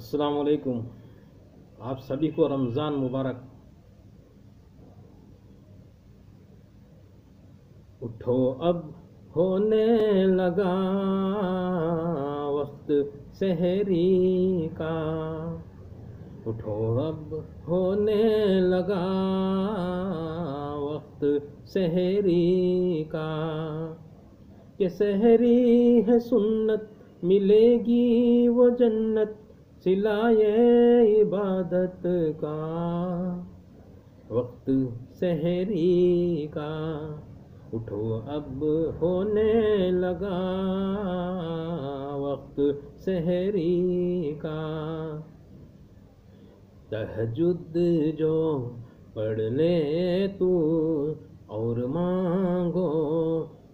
السلام علیکم۔ آپ سبھی کو رمضان مبارک۔ اٹھو، اب ہونے لگا وقت سحری کا۔ اٹھو، اب ہونے لگا وقت سحری کا۔ کہ سحری ہے سنت، ملے گی وہ جنت۔ سلائے عبادت کا، وقت سحری کا، اٹھو اب ہونے لگا، وقت سحری کا۔ تہجد جو پڑھ لے تو اور مانگو،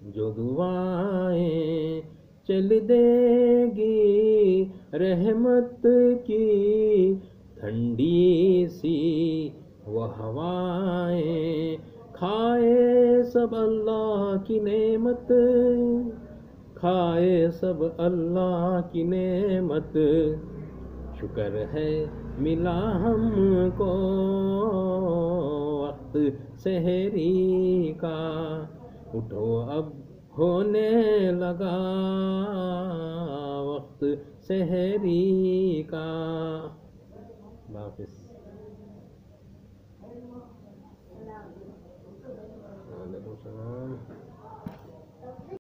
جو دعائیں چل دے گی رحمت کی ٹھنڈی سی وہ ہوائیں کھائے سب اللہ کی نعمت، کھائے سب اللہ کی نعمت۔ شکر ہے ملا ہم کو وقت سحری کا، اٹھو اب ہونے لگا۔ وقت سحری کا واپس